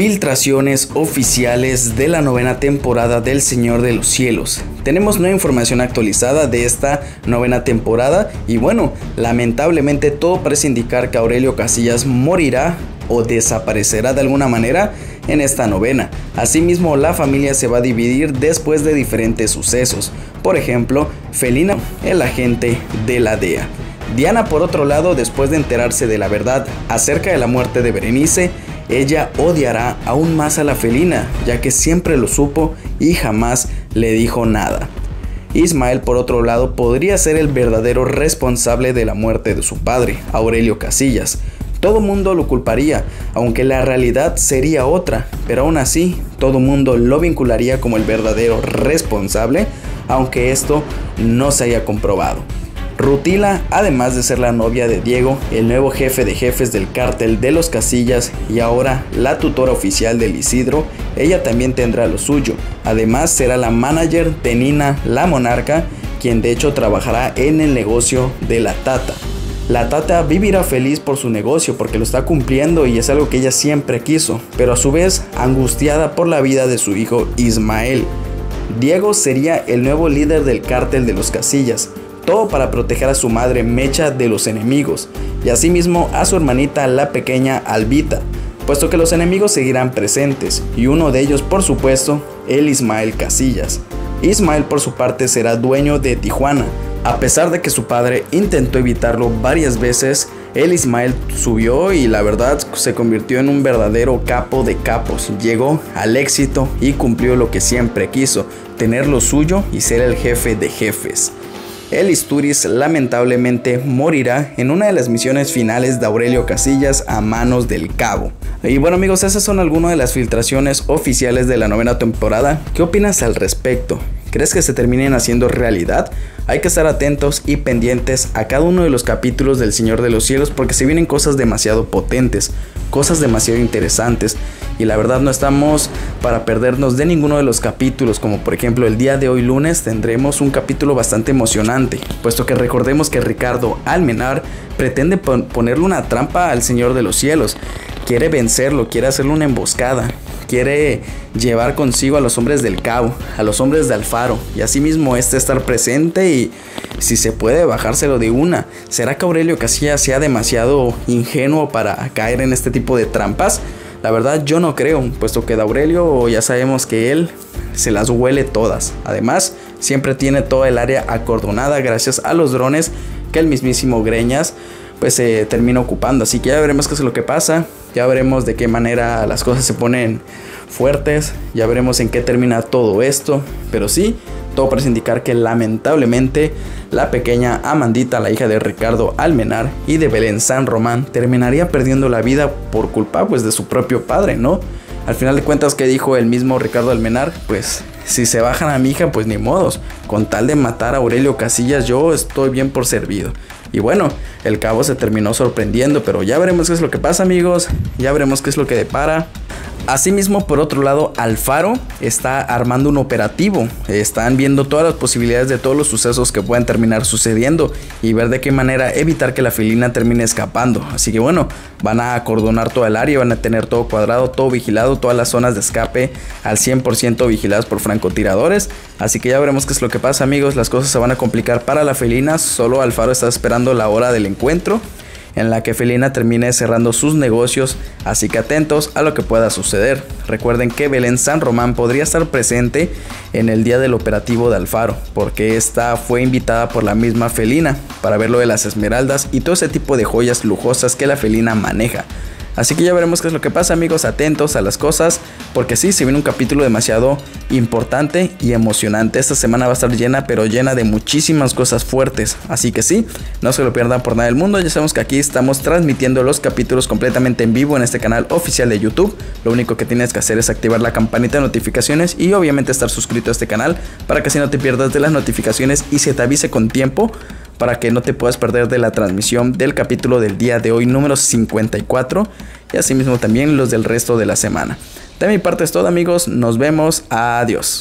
Filtraciones oficiales de la novena temporada del Señor de los Cielos. Tenemos nueva información actualizada de esta novena temporada y bueno, lamentablemente todo parece indicar que Aurelio Casillas morirá o desaparecerá de alguna manera en esta novena. Asimismo, la familia se va a dividir después de diferentes sucesos. Por ejemplo, Felina, el agente de la DEA. Diana, por otro lado, después de enterarse de la verdad acerca de la muerte de Berenice, ella odiará aún más a la felina, ya que siempre lo supo y jamás le dijo nada. Ismael, por otro lado, podría ser el verdadero responsable de la muerte de su padre, Aurelio Casillas. Todo mundo lo culparía, aunque la realidad sería otra, pero aún así, todo mundo lo vincularía como el verdadero responsable, aunque esto no se haya comprobado. Rutila, además de ser la novia de Diego, el nuevo jefe de jefes del cártel de los Casillas y ahora la tutora oficial del Isidro, ella también tendrá lo suyo. Además será la manager de Nina, la monarca, quien de hecho trabajará en el negocio de la Tata. La Tata vivirá feliz por su negocio porque lo está cumpliendo y es algo que ella siempre quiso, pero a su vez angustiada por la vida de su hijo Ismael. Diego sería el nuevo líder del cártel de los Casillas, para proteger a su madre Mecha de los enemigos y asimismo a su hermanita la pequeña Albita, puesto que los enemigos seguirán presentes y uno de ellos por supuesto el Ismael Casillas. Ismael por su parte será dueño de Tijuana, a pesar de que su padre intentó evitarlo varias veces, el Ismael subió y la verdad se convirtió en un verdadero capo de capos. Llegó al éxito y cumplió lo que siempre quiso, tener lo suyo y ser el jefe de jefes el Isturiz lamentablemente morirá en una de las misiones finales de Aurelio Casillas a manos del Cabo. Y bueno amigos, esas son algunas de las filtraciones oficiales de la novena temporada. ¿Qué opinas al respecto? ¿Crees que se terminen haciendo realidad? Hay que estar atentos y pendientes a cada uno de los capítulos del Señor de los Cielos porque se vienen cosas demasiado potentes, cosas demasiado interesantes y la verdad no estamos para perdernos de ninguno de los capítulos, como por ejemplo el día de hoy lunes tendremos un capítulo bastante emocionante, puesto que recordemos que Ricardo Almenar pretende ponerle una trampa al Señor de los Cielos, quiere vencerlo, quiere hacerle una emboscada, quiere llevar consigo a los hombres del cabo, a los hombres de Alfaro, y asimismo este estar presente y si se puede bajárselo de una. ¿Será que Aurelio Casilla sea demasiado ingenuo para caer en este tipo de trampas? La verdad yo no creo, puesto que de Aurelio ya sabemos que él se las huele todas. Además, siempre tiene toda el área acordonada gracias a los drones que el mismísimo Greñas pues se termina ocupando. Así que ya veremos qué es lo que pasa, ya veremos de qué manera las cosas se ponen fuertes, ya veremos en qué termina todo esto, pero sí, todo parece indicar que lamentablemente la pequeña Amandita, la hija de Ricardo Almenar y de Belén San Román, terminaría perdiendo la vida por culpa pues de su propio padre, ¿no? Al final de cuentas que dijo el mismo Ricardo Almenar, pues si se bajan a mi hija, pues ni modos. Con tal de matar a Aurelio Casillas, yo estoy bien por servido. Y bueno, el cabo se terminó sorprendiendo, pero ya veremos qué es lo que pasa, amigos. Ya veremos qué es lo que depara. Asimismo, por otro lado, Alfaro está armando un operativo. Están viendo todas las posibilidades de todos los sucesos que puedan terminar sucediendo y ver de qué manera evitar que la felina termine escapando. Así que bueno, van a acordonar toda el área, van a tener todo cuadrado, todo vigilado, todas las zonas de escape al 100% vigiladas por francotiradores. Así que ya veremos qué es lo que pasa, amigos. Las cosas se van a complicar para la felina. Solo Alfaro está esperando la hora del encuentro en la que Felina termine cerrando sus negocios, así que atentos a lo que pueda suceder. Recuerden que Belén San Román podría estar presente en el día del operativo de Alfaro, porque esta fue invitada por la misma Felina para ver lo de las esmeraldas y todo ese tipo de joyas lujosas que la Felina maneja. Así que ya veremos qué es lo que pasa amigos, atentos a las cosas, porque sí, se viene un capítulo demasiado importante y emocionante. Esta semana va a estar llena, pero llena de muchísimas cosas fuertes. Así que sí, no se lo pierdan por nada del mundo. Ya sabemos que aquí estamos transmitiendo los capítulos completamente en vivo en este canal oficial de YouTube. Lo único que tienes que hacer es activar la campanita de notificaciones y obviamente estar suscrito a este canal para que así no te pierdas de las notificaciones y se te avise con tiempo para que no te puedas perder de la transmisión del capítulo del día de hoy número 54 y asimismo también los del resto de la semana. De mi parte es todo amigos, nos vemos, adiós.